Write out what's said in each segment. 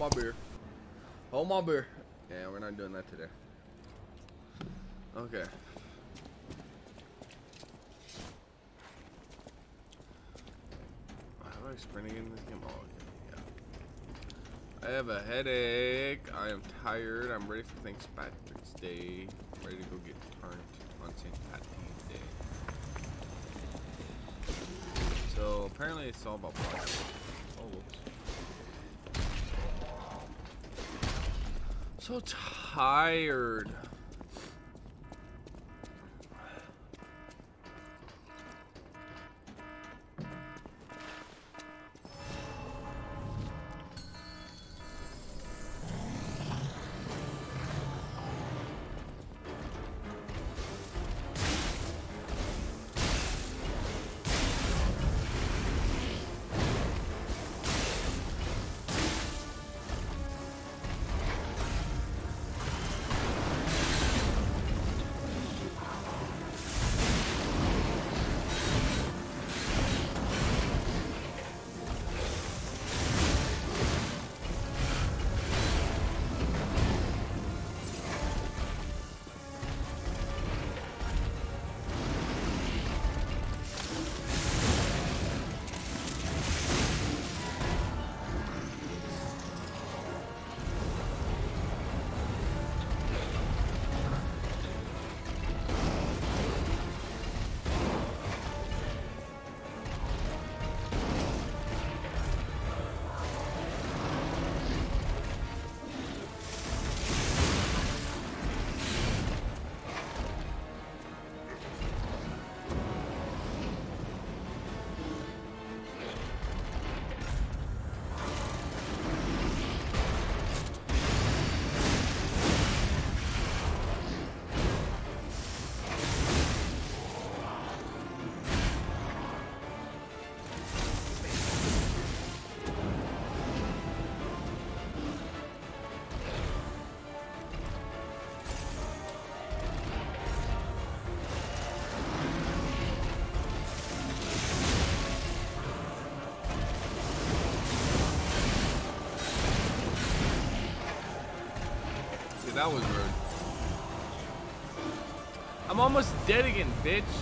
my beer. Hold my beer. Yeah, we're not doing that today. Okay. How do I sprint again in this game? Oh, okay, yeah. I have a headache. I am tired. I'm ready for. Patrick's Day. I'm ready to go get turned on St. Patrick's Day. So apparently it's all about blood. So tired. That was rude. I'm almost dead again, bitch.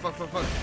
Fuck, fuck, fuck,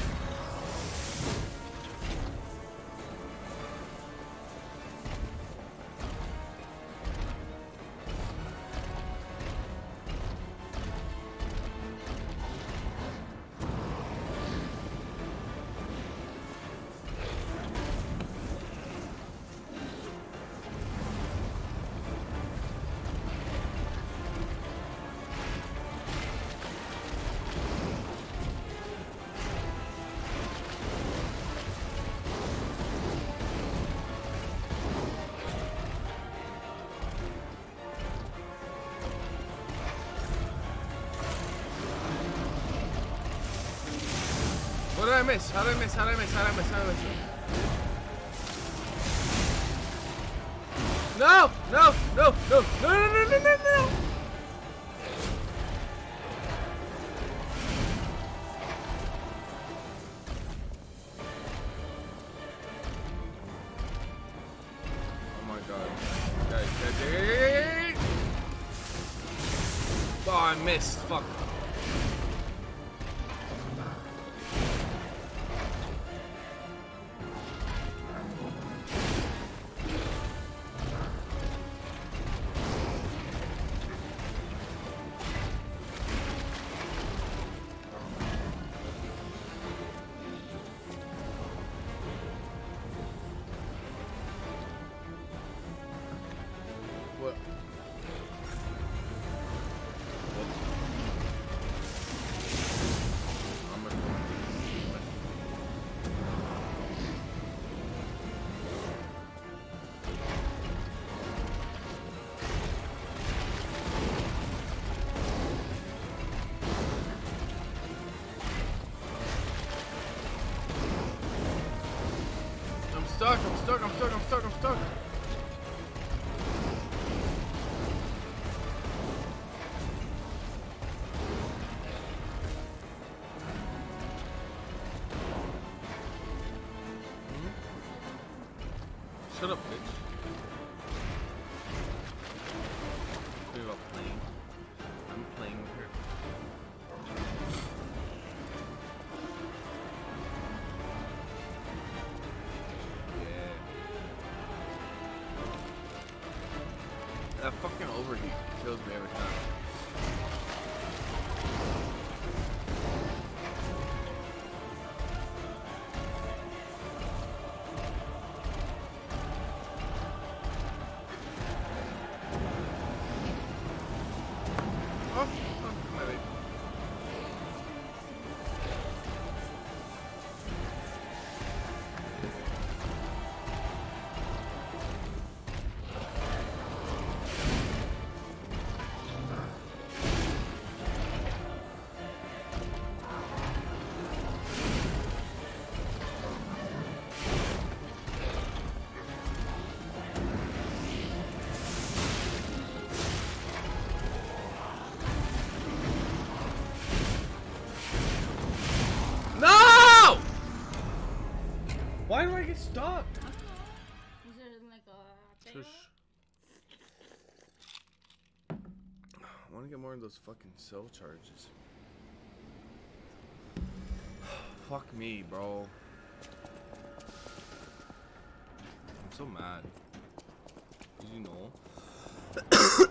Sálveme, sálveme, sálveme, sálveme, sálveme. No, no, no, no, no, no, no. Kills me every time. Stuck? Was there like a thing? I want to get more of those fucking cell charges. Fuck me, bro. I'm so mad. Did you know?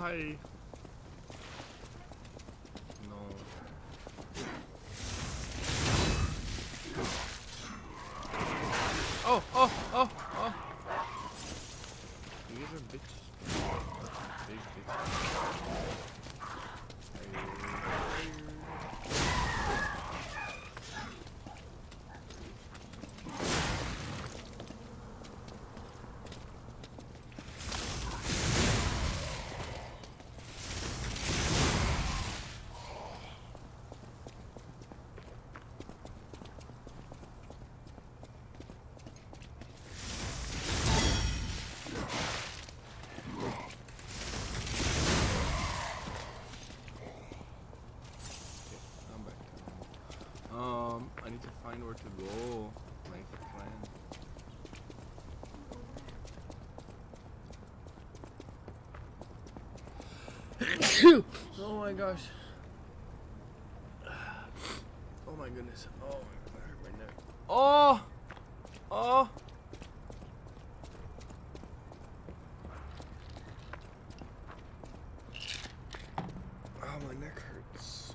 Why? No. Oh, oh. You guys are bitches. Big bitches. I'm back to normal. Um, I need to find where to go. My plan. Oh my gosh. Oh my goodness. Oh, that hurt my neck. Oh! Oh! Oh, my neck hurts.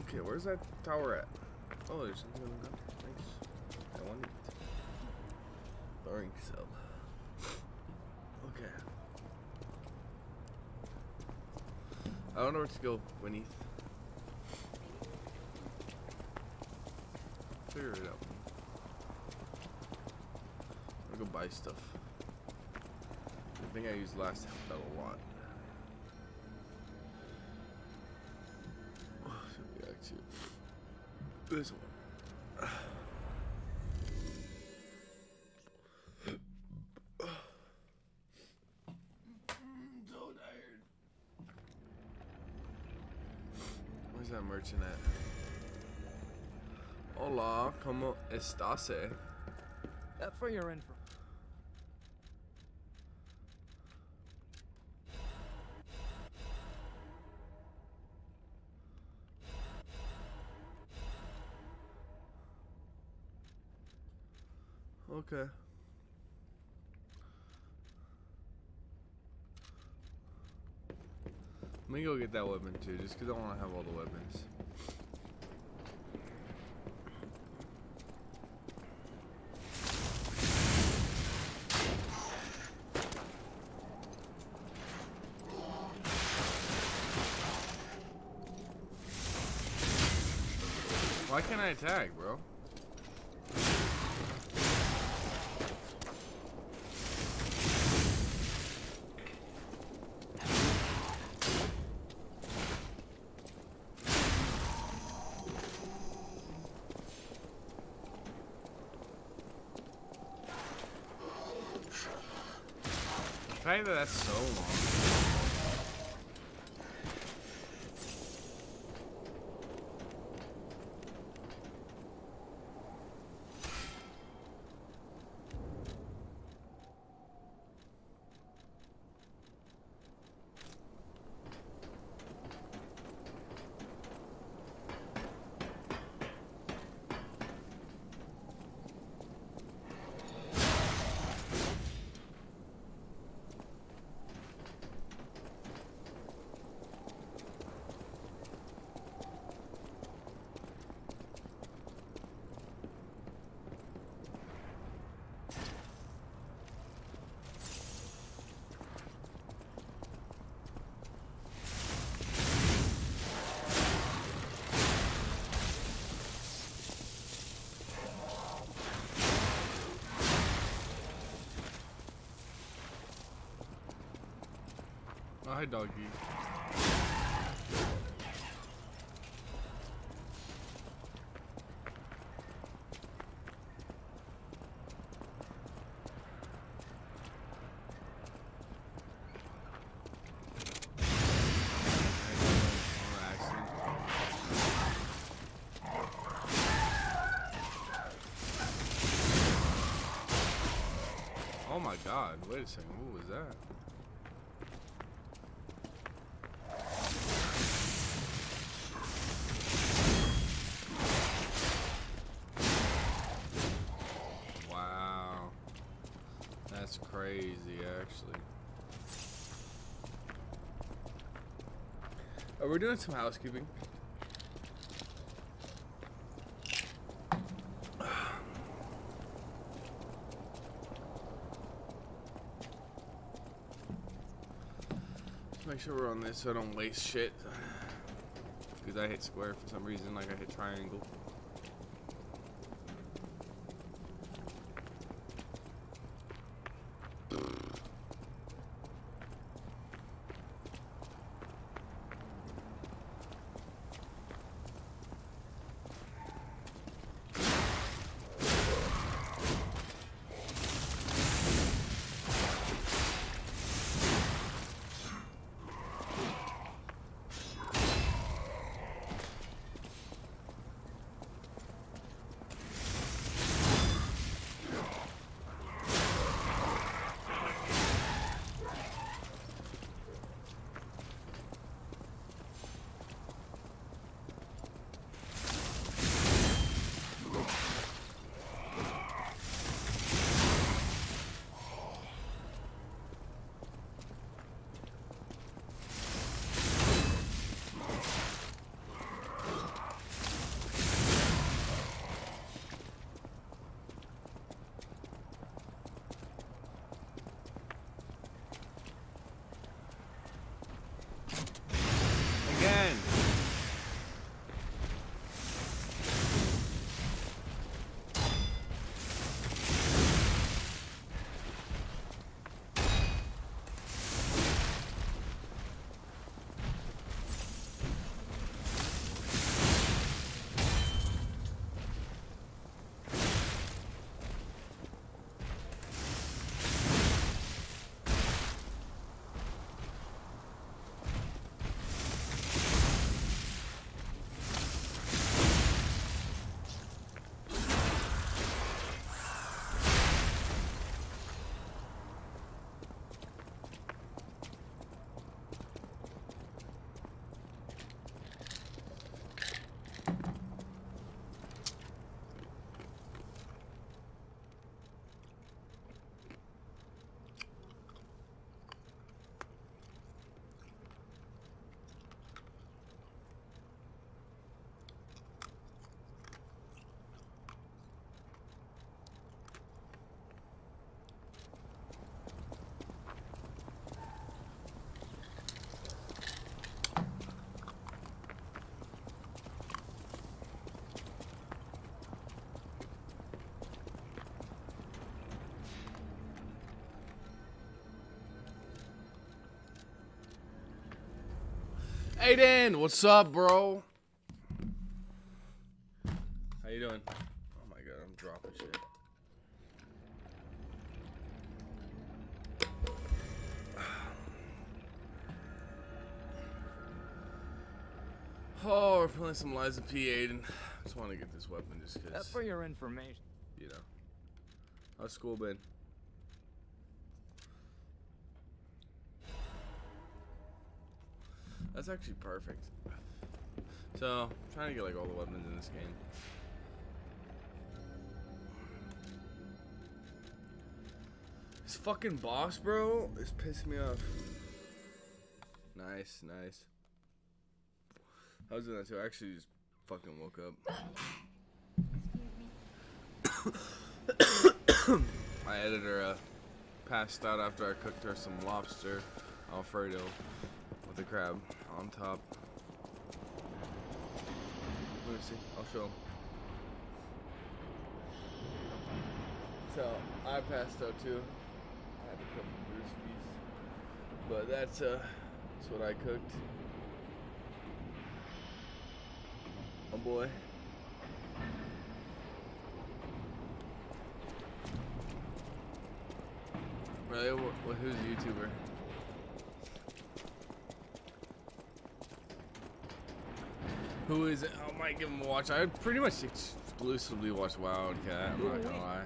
Okay, where's that tower at? Oh, there's something on the ground. Nice. I want it. Throwing cell. Okay. I don't know where to go, Winnie. Figure it out. I'm gonna go buy stuff. The thing I used last out a lot. So we actually this one. Merchant at? Hola, ¿cómo estás? for your info. Okay. Let me go get that weapon too, just because I want to have all the weapons. Why can't I attack, bro? That that's so long. Oh, doggy. Oh my god, wait a second, what was that? Wow. That's crazy, actually. Are we doing some housekeeping? Make sure we're on this so I don't waste shit. Because I hit square for some reason, like I hit triangle. Aiden, what's up, bro? How you doing? Oh my god, I'm dropping shit. Oh, we're playing some Lies of P. Aiden. I just want to get this weapon just because, for your information. you know. How's school been? Actually perfect. So, I'm trying to get like all the weapons in this game. This fucking boss, bro, is pissing me off. Nice, nice. I was doing that too. I actually just fucking woke up. My editor uh, passed out after I cooked her some lobster alfredo with the crab on top. Let me see. I'll show 'em. So I passed out too. I had a couple brewskis, but that's uh, that's what I cooked. Oh boy. Really? Wh- who's the YouTuber? Who is? I might give him a watch. I pretty much exclusively watch Wildcat. I'm not gonna lie.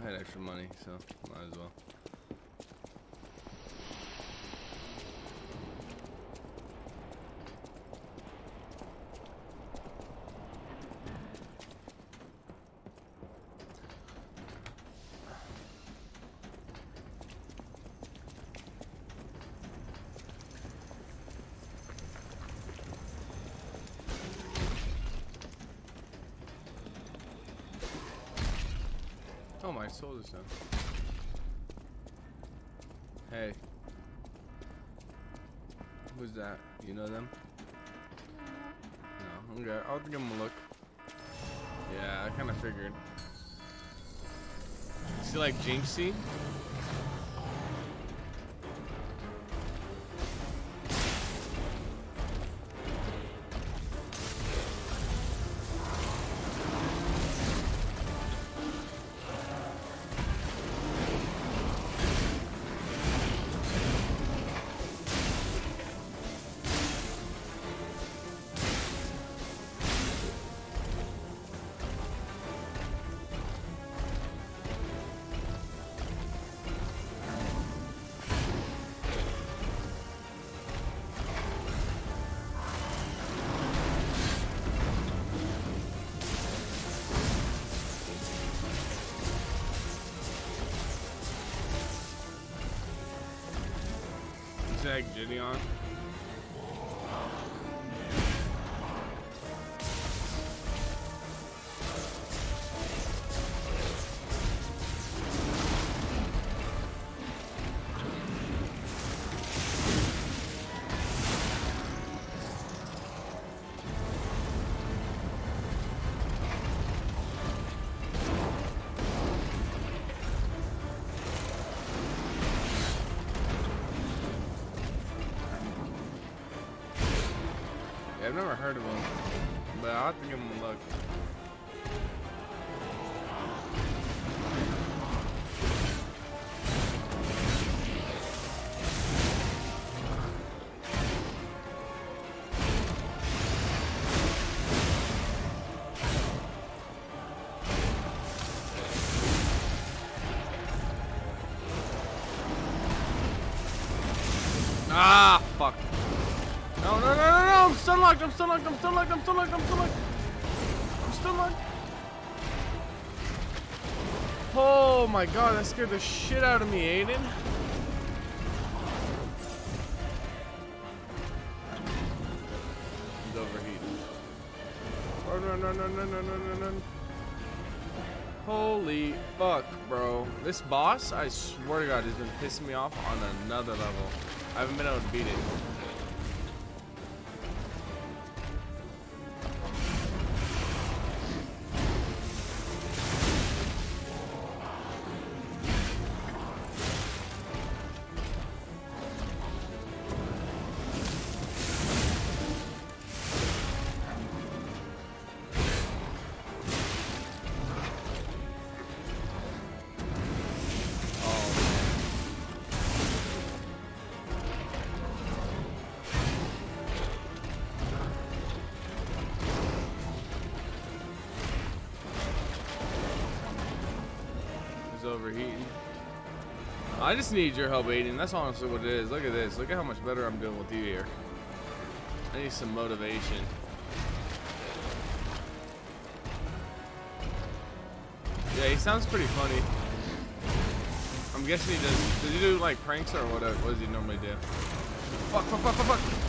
I had extra money, so might as well. My soul. Hey. Who's that? You know them? No. Okay, I'll give them a look. Yeah, I kind of figured. Is he like Jinxie? tag Gideon? I've never heard of him, but I think I'm my god, that scared the shit out of me, Aiden. He's overheating. Oh, no, no, no, no, no, no, no, no. Holy fuck, bro. This boss, I swear to god, has been pissing me off on another level. I haven't been able to beat it. I just need your help, Aiden. That's honestly what it is. Look at this. Look at how much better I'm doing with you here. I need some motivation. Yeah, he sounds pretty funny. I'm guessing he does. Does he do like pranks or what? What does he normally do? Fuck! Fuck! Fuck! Fuck! Fuck!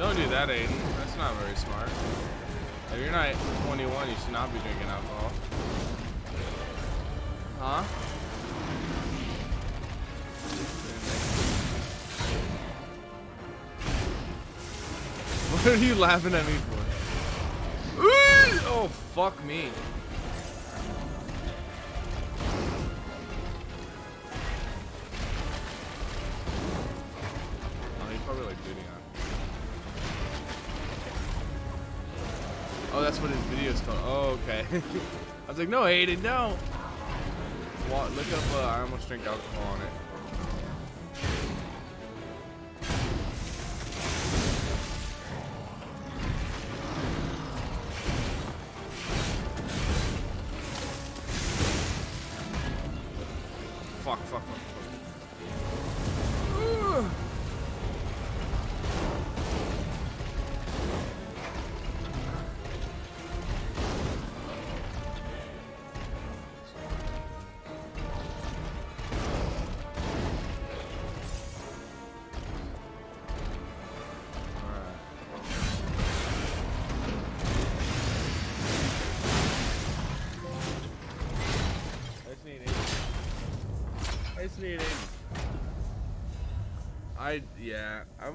Don't do that, Aiden. That's not very smart. If you're not 21, you should not be drinking alcohol. Huh? What are you laughing at me for? Oh, fuck me. Called. Oh, okay. I was like, no, Aiden, no. Look up, uh, I almost drink alcohol on it.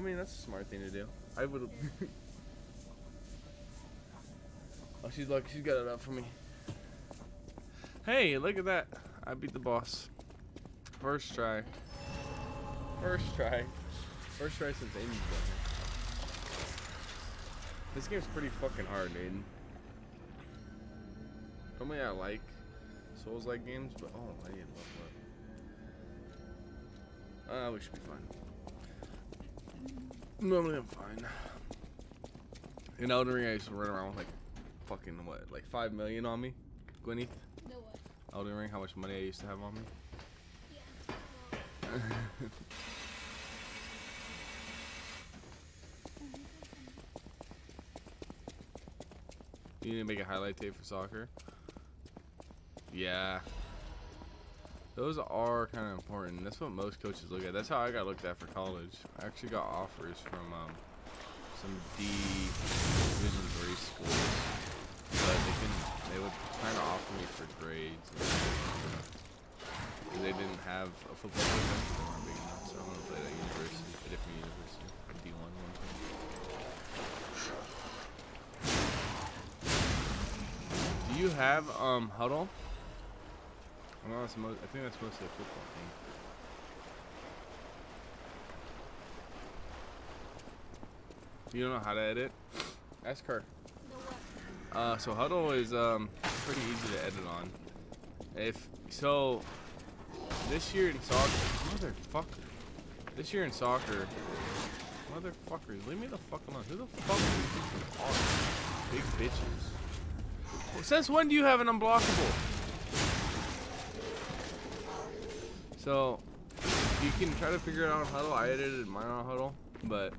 Mean that's a smart thing to do. I would. oh, she's lucky. She's got it up for me. Hey, look at that! I beat the boss. First try. First try. First try since Amy's been here. This game's pretty fucking hard, Aiden. Normally I like Souls-like games, but oh, I didn't love that. Uh, we should be fine. Normally I'm fine. In Elden Ring, I used to run around with like fucking what, like five million on me, Gwyneth. The what? Elden Ring, how much money I used to have on me. Yeah. You need to make a highlight tape for soccer. Yeah. Those are kind of important. That's what most coaches look at. That's how I got looked at for college. I actually got offers from um, some D Division Three schools, but they couldn't. They were trying to offer me for grades. Because they didn't have a football program. weren't. So I'm gonna play at a university, a different university, a D1 one. Do you have um Hudl? That's mo- I think that's mostly a football thing. You don't know how to edit? Ask her. Uh, so Hudl is um, pretty easy to edit on. If so, this year in soccer, motherfucker. This year in soccer, motherfuckers, leave me the fuck alone. Who the fuck you think? Big bitches. Well, since when do you have an unblockable? So, you can try to figure it out on Hudl. I edited mine on Hudl, but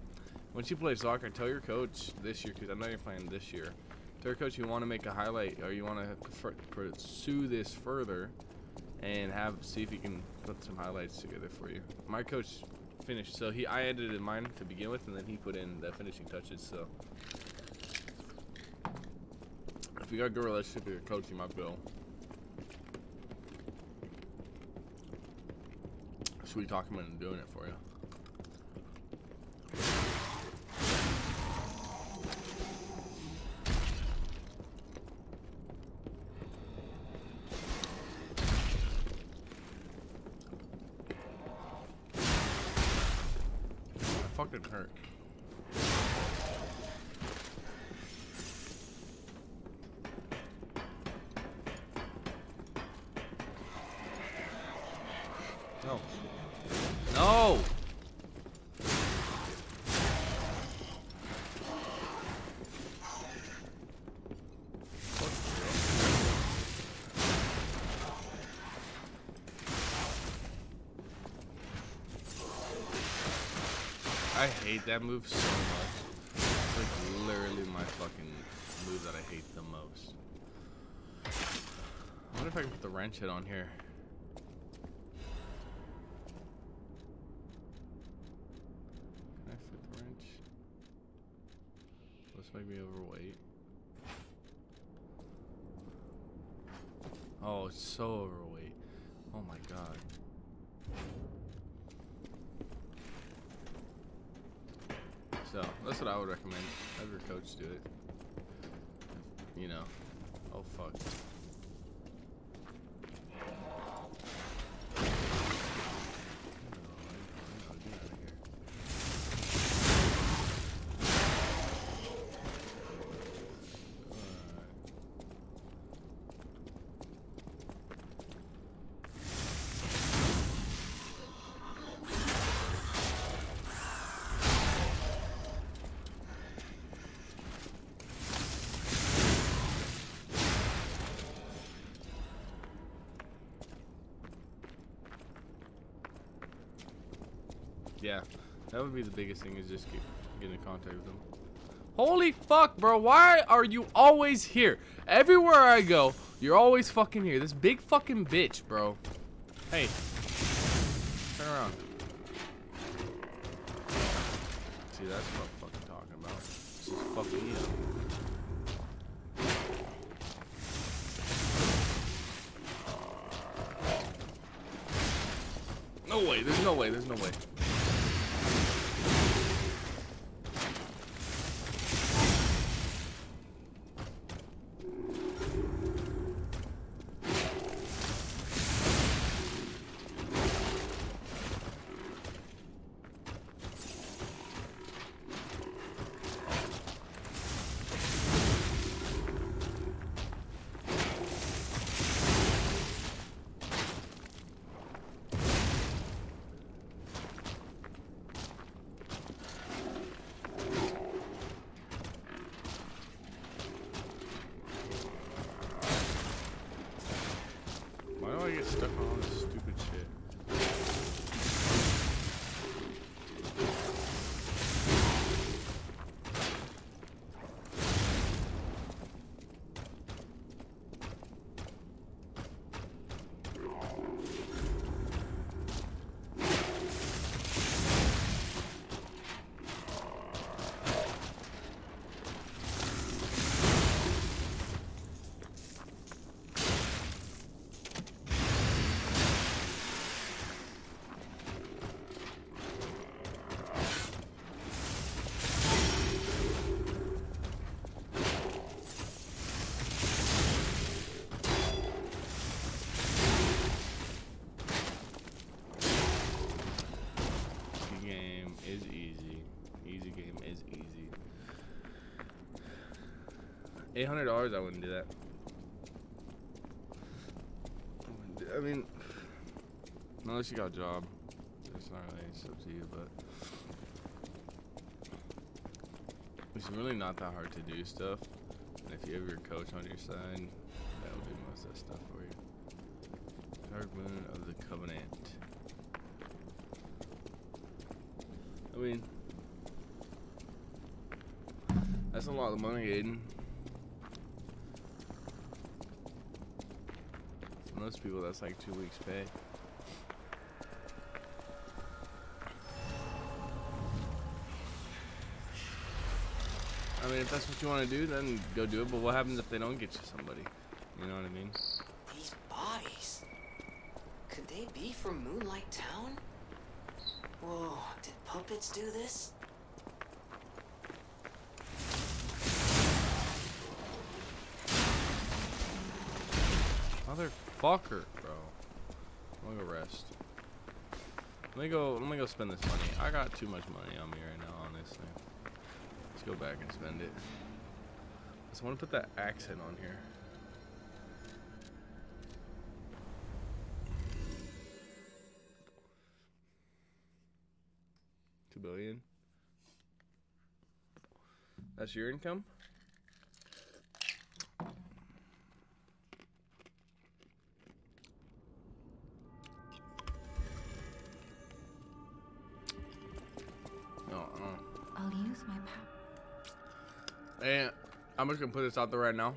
once you play soccer, tell your coach this year, because I know you're playing this year. Tell your coach you want to make a highlight or you want to pursue this further, and have see if he can put some highlights together for you. My coach finished, so he I edited mine to begin with, and then he put in the finishing touches. So if you got a good relationship with your coach, you might go. Sweet talking about into doing it for you. That fucking hurt. No. No! I hate that move so much. It's like literally my fucking move that I hate the most. I wonder if I can put the wrench hit on here. Can I fit the wrench? Make me overweight? Oh, it's so overweight. Oh my god. So, that's what I would recommend. Have your coach do it. You know. Oh fuck. Yeah, that would be the biggest thing is just get, get in contact with them. Holy fuck, bro. Why are you always here? Everywhere I go, you're always fucking here. This big fucking bitch, bro. Hey. Eight hundred dollars, I wouldn't do that. I mean, unless you got a job, it's not really it's up to you. But it's really not that hard to do stuff. And if you have your coach on your side, that'll do most of that stuff for you. Dark Moon of the Covenant. I mean, that's a lot of money, Aiden. Most people, that's like two weeks' pay. I mean, if that's what you want to do, then go do it. But what happens if they don't get you somebody? You know what I mean? These bodies. Could they be from Moonlight Town? Whoa, did puppets do this? Motherfucker, bro. I'm gonna go rest. Let me go. Let me go spend this money. I got too much money on me right now, honestly. Let's go back and spend it. Just want to put that accent on here. Two billion. That's your income. I'm just gonna put this out there right now.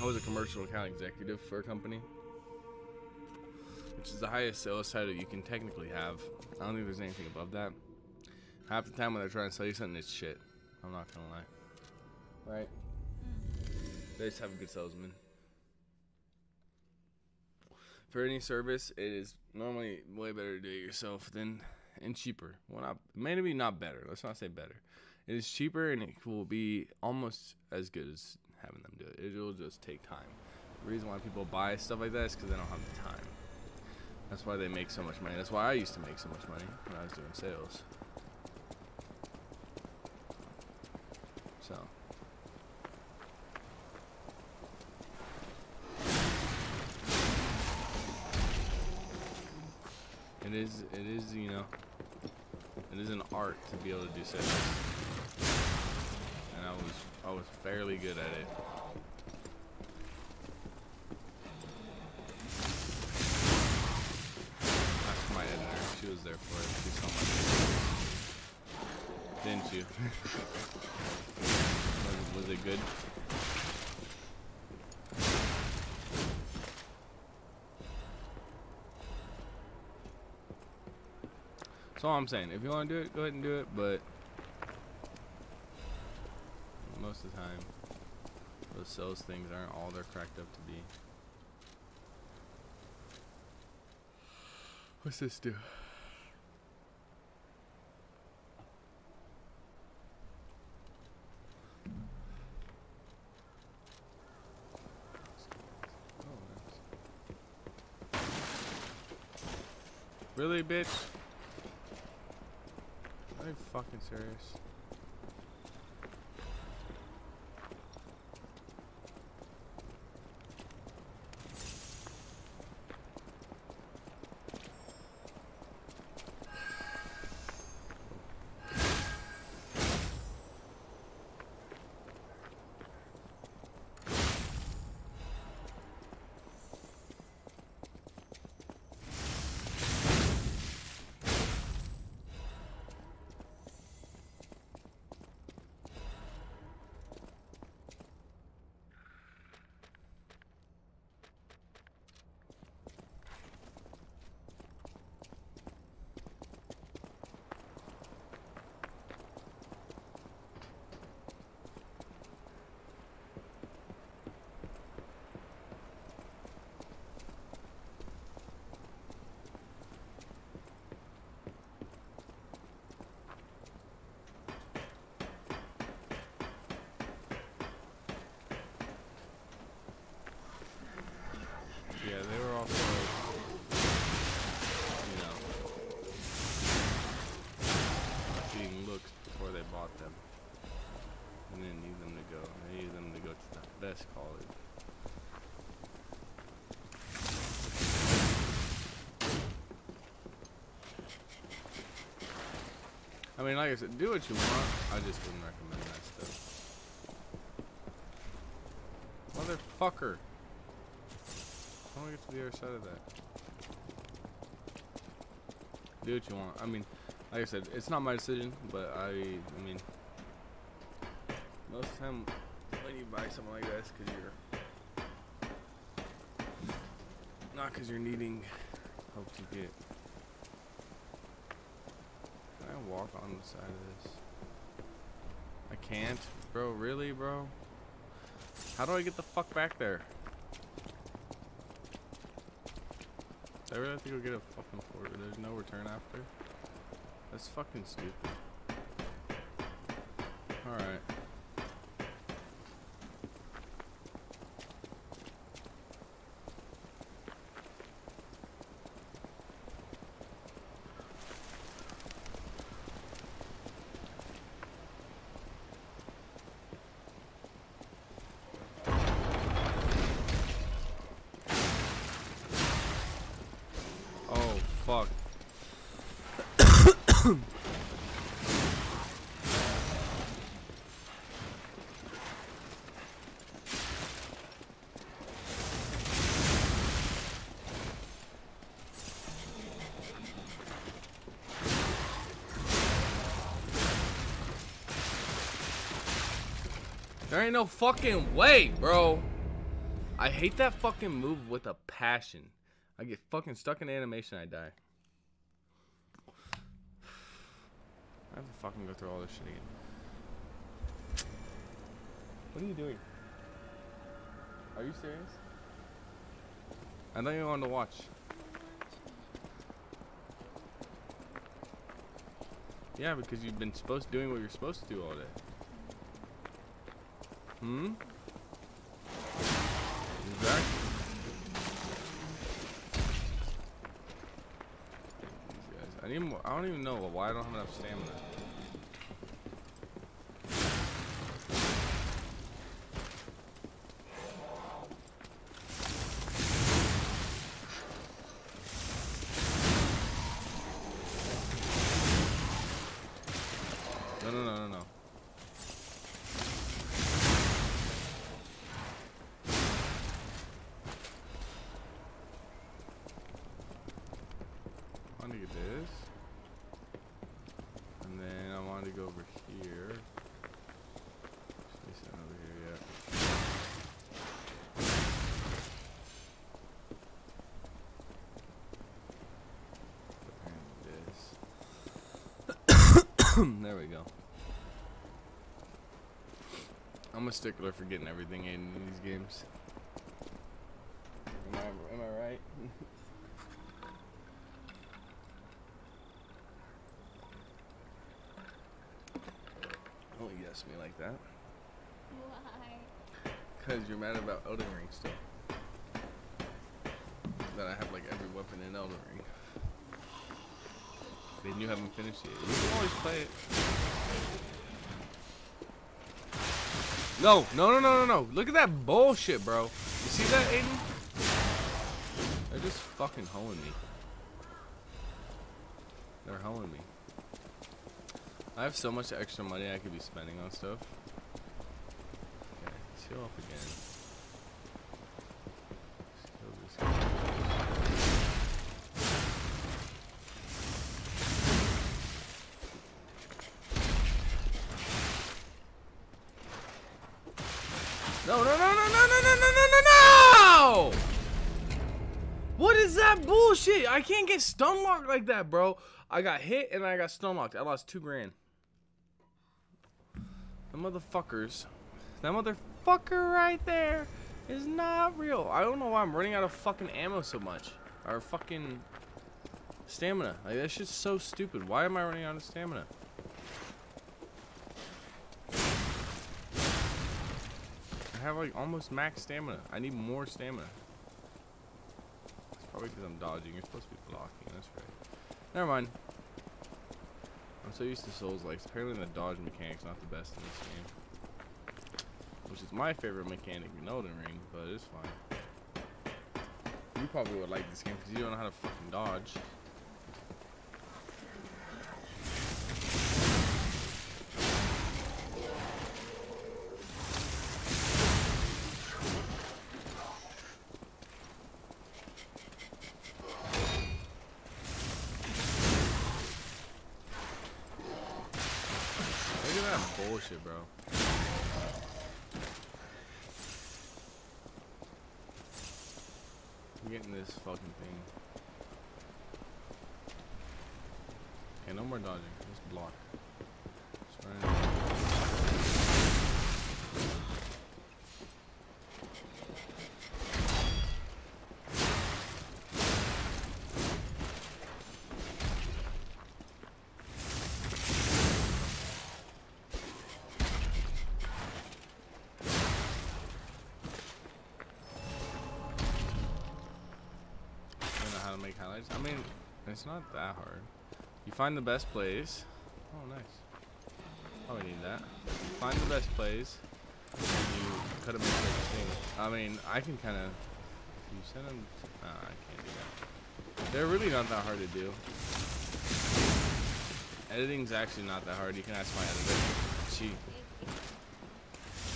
I was a commercial account executive for a company, which is the highest sales title you can technically have. I don't think there's anything above that. Half the time when they're trying to sell you something, it's shit. I'm not gonna lie. Right? They just have a good salesman. For any service, it is normally way better to do it yourself than and cheaper. Well, not maybe not better. Let's not say better. It is cheaper and it will be almost as good as having them do it. It will just take time. The reason why people buy stuff like that is because they don't have the time. That's why they make so much money. That's why I used to make so much money when I was doing sales. So. It is, it is, you know, it is an art to be able to do sales. And I was, I was fairly good at it. That's my editor. She was there for it. You saw my Didn't you? was, was it good? That's all I'm saying. If you want to do it, go ahead and do it, but most of the time, those sales things aren't all they're cracked up to be. What's this do? Really, bitch? Fucking serious? Yeah, they were also, you know, getting looks before they bought them. And then need them to go. They need them to go to the best. I mean, like I said, do what you want. I just wouldn't recommend that stuff. Motherfucker. How do to get to the other side of that. Do what you want. I mean, like I said, it's not my decision, but I, I mean, most of the time when you buy something like this, because you're, not because you're needing help to get. Can I walk on the side of this? I can't, bro. Really, bro? How do I get the fuck back there? I really have to go get a fucking forward. There's no return after. That's fucking stupid. Alright. Oh, fuck. There ain't no fucking way, bro. I hate that fucking move with a passion. I get fucking stuck in animation, I die. I have to fucking go through all this shit again. What are you doing? Are you serious? I thought you wanted to watch. Yeah, because you've been supposed to doing what you're supposed to do all day. Hmm? Exactly. I need more. I don't even know why I don't have enough stamina. No, no, no, no, no. I need to get this. go over here. Space over here yet. Apparently this. there we go. I'm a stickler for getting everything in these games. Am I, am I right? Oh, Don't yes me like that. Why? Because you're mad about Elden Ring still. That I have like every weapon in Elden Ring. Then you haven't finished it. You can always play it. No, no, no, no, no, no. Look at that bullshit, bro. You see that, Aiden? They're just fucking hoeing me. They're hoeing me. I have so much extra money I could be spending on stuff. Okay, let's heal up again. I can't get stun locked like that, bro. I got hit and I got stun locked. I lost two grand. The motherfuckers. That motherfucker right there is not real. I don't know why I'm running out of fucking ammo so much. Or fucking stamina. Like, that shit's so stupid. Why am I running out of stamina? I have like almost max stamina. I need more stamina. Probably because I'm dodging. You're supposed to be blocking. That's right. Never mind. I'm so used to Souls likes. Apparently the dodge mechanic's not the best in this game. Which is my favorite mechanic in Elden Ring, but it's fine. You probably would like this game because you don't know how to fucking dodge. Getting this fucking thing. Okay, no more dodging. Just block. Highlights. I mean, it's not that hard. You find the best plays. Oh, nice. Oh, we need that. You find the best plays. And you cut them into the thing. I mean, I can kind of. You send them. Nah, I can't do that. They're really not that hard to do. Editing's actually not that hard. You can ask my editor. She.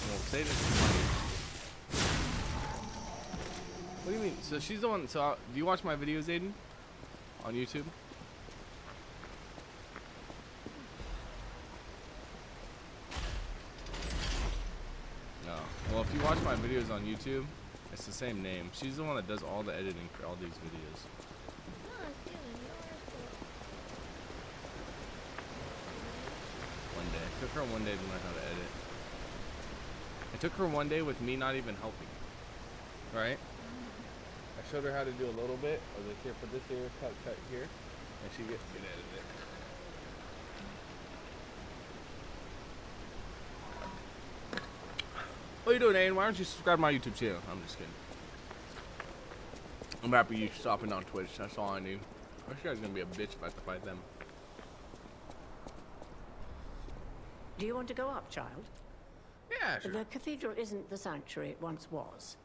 Well, say this. What do you mean? So she's the one. So uh, do you watch my videos, Aiden? On YouTube? No. Well, if you watch my videos on YouTube, it's the same name. She's the one that does all the editing for all these videos. One day. It took her one day to learn how to edit. It took her one day with me not even helping. Right? I showed her how to do a little bit. I was like, here, put this here, cut, cut here. And she gets good at it. What are you doing, Aiden? Why don't you subscribe to my YouTube channel? I'm just kidding. I'm happy you stopping on Twitch. That's all I need. This guy's gonna be a bitch if I have to fight them. Do you want to go up, child? Yeah, sure. The cathedral isn't the sanctuary it once was.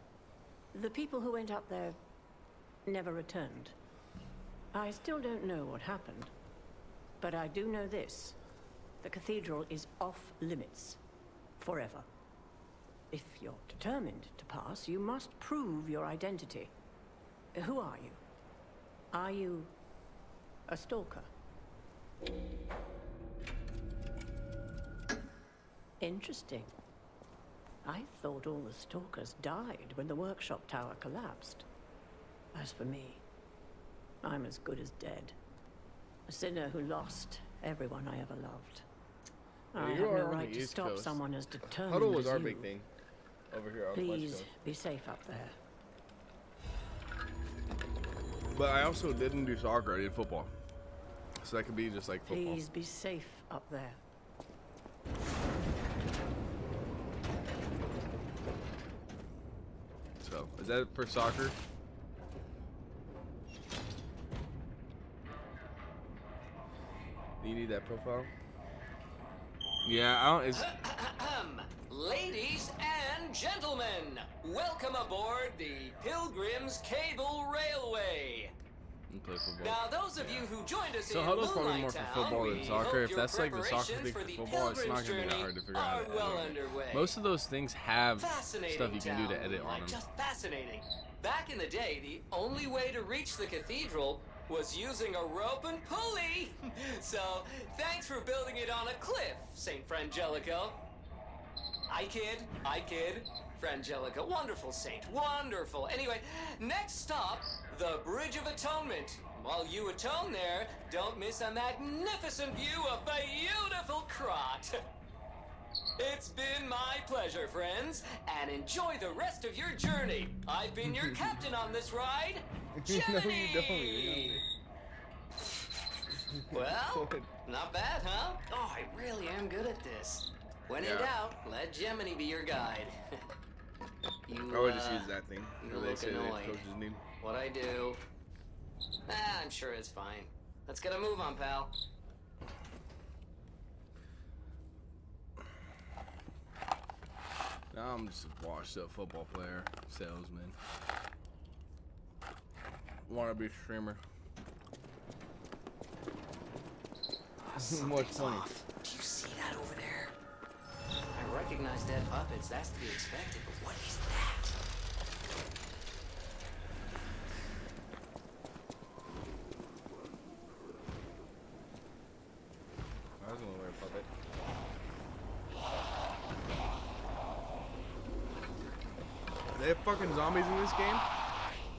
The people who went up there never returned. I still don't know what happened, but I do know this. The cathedral is off limits. Forever. If you're determined to pass, you must prove your identity. Who are you? Are you a stalker? Interesting. I thought all the stalkers died when the workshop tower collapsed. As for me, I'm as good as dead. A sinner who lost everyone I ever loved. Yeah, I have no right to East stop Coast. someone as determined Hudl was as our you. big thing over here on Please be safe up there. But I also didn't do soccer. I did football. So that could be just like football. Please be safe up there. So is that for soccer? Do you need that profile? Yeah, I don't. It's, Ladies and gentlemen, welcome aboard the Pilgrims Cable Railway. you play football. Now, those of you who joined us So in Hudl's probably Moonlight more for Town, football than soccer. If that's like the soccer preparations thing for for football, it's not gonna be that hard to figure out. how are to well Most of those things have Fascinating stuff you can do to edit on them. Just fascinating. Back in the day, the only way to reach the cathedral was using a rope and pulley. so, thanks for building it on a cliff, Saint Frangelico. I kid, I kid. Frangelico, wonderful saint, wonderful. Anyway, next stop, the Bridge of Atonement. While you atone there, don't miss a magnificent view of the beautiful Krat. It's been my pleasure, friends, and enjoy the rest of your journey. I've been your captain on this ride, No, you Gemini. don't, Well, not bad, huh? Oh, I really am good at this. When in doubt, let Gemini be your guide. you, I would just uh, use that thing. you look annoyed. What I do? Ah, I'm sure it's fine. Let's get a move on, pal. Now I'm just a washed up football player, salesman. Want to be a streamer. What's Something's funny? off. Do you see that over there? I recognize dead puppets. That's to be expected, but what is that? I was gonna wear a puppet. They have fucking zombies in this game?